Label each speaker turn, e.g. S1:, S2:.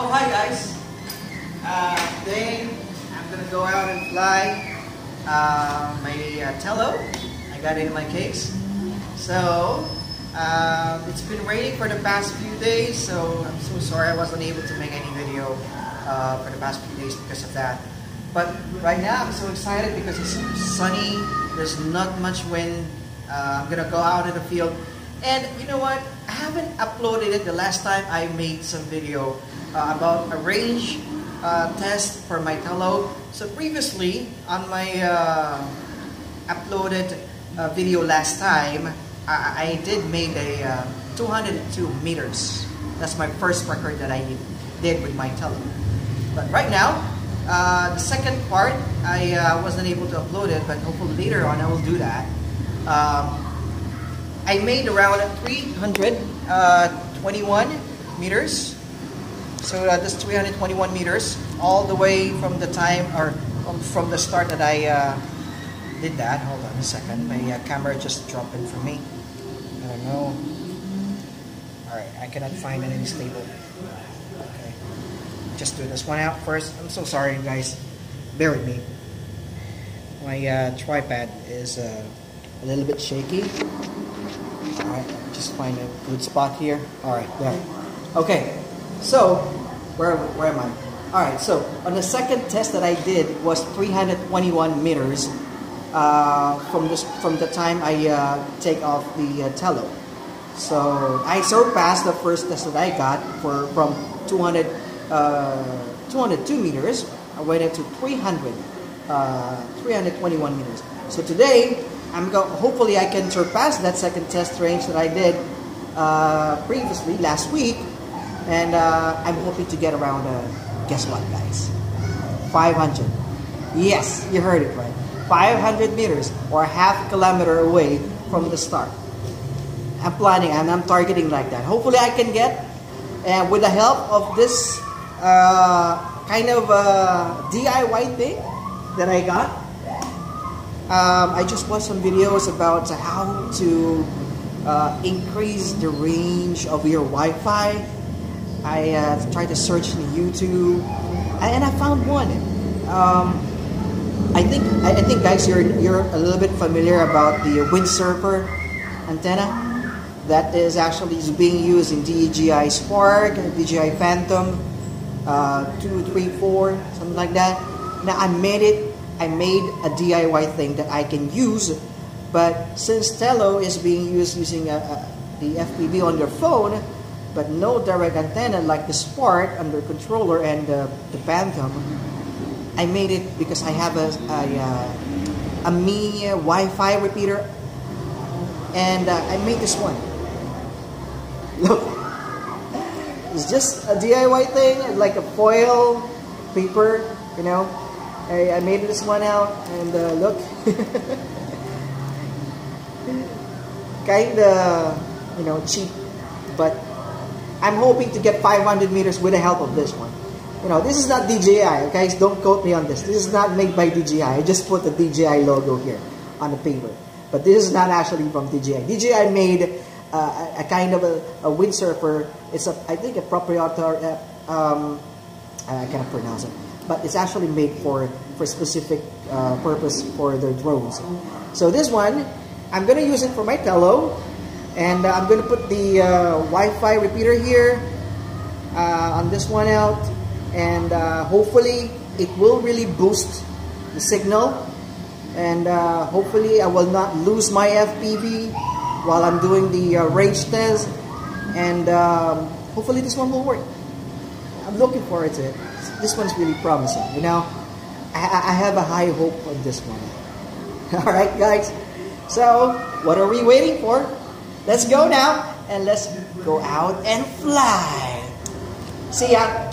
S1: Oh, hi guys. Uh, today, I'm gonna go out and fly uh, my uh, Tello. I got it in my case. So, uh, it's been raining for the past few days, so I'm so sorry I wasn't able to make any video uh, for the past few days because of that. But right now, I'm so excited because it's sunny, there's not much wind. Uh, I'm gonna go out in the field. And you know what? I haven't uploaded it the last time I made some video uh, about a range uh, test for my Tello. So previously, on my uh, uploaded uh, video last time, I, I did made a uh, 202 meters. That's my first record that I did with my Tello. But right now, uh, the second part, I wasn't able to upload it, but hopefully later on I will do that. Um, I made around 321 meters. So uh, that's 321 meters, all the way from the time, or from, from the start that I uh, did that. Hold on a second, my uh, camera just dropped in for me. I don't know. Alright, I cannot find any stable. Okay. Just do this one out first. I'm so sorry, guys. Bear with me. My uh, tripod is uh, a little bit shaky. Alright, just find a good spot here. Alright, there. Okay, so, where, where am I? Alright, so, on the second test that I did was 321 meters uh, from, this, from the time I uh, take off the uh, Tello. So, I surpassed the first test that I got for from 200, uh, 202 meters. I went up to 300, uh, 321 meters. So today, I'm go hopefully I can surpass that second test range that I did uh, previously last week, and uh, I'm hoping to get around. Uh, guess what, guys? 500. Yes, you heard it right. 500 meters or half kilometer away from the start. I'm planning and I'm targeting like that. Hopefully, I can get, and with the help of this uh, kind of uh, DIY thing that I got. Um, I just watched some videos about how to uh, increase the range of your Wi-Fi. I uh, tried to search in YouTube, and I found one. Um, I think I think guys, you're you're a little bit familiar about the windsurfer antenna that is actually is being used in DJI Spark, DJI Phantom, uh, two, three, four, something like that. Now I made it I made a DIY thing that I can use, but since Tello is being used using a, a, the FPV on your phone, but no direct antenna like the Spark under controller and uh, the Phantom, I made it because I have a, a, uh, a Mi Wi-Fi repeater, and uh, I made this one. Look, it's just a DIY thing, like a foil paper, you know, I, I made this one out and uh, look. Kinda you know cheap but I'm hoping to get 500 meters with the help of this one. You know this is not DJI guys don't quote me on this. This is not made by DJI I. Just put the DJI logo here on the paper. But this is not actually from DJI DJI made uh, a, a, kind of a, a windsurfer. It's a I think a proprietary uh, um, I cannot pronounce it but it's actually made for for specific uh, purpose for their drones. So this one, I'm gonna use it for my Tello, and uh, I'm gonna put the uh, Wi-Fi repeater here uh, on this one out, and uh, hopefully it will really boost the signal, and hopefully I will not lose my FPV while I'm doing the range test, and um, hopefully this one will work. I'm looking forward to it this one's really promising. You know, I, I have a high hope on this one. All right, guys. So, what are we waiting for? Let's go now and let's go out and fly. See ya.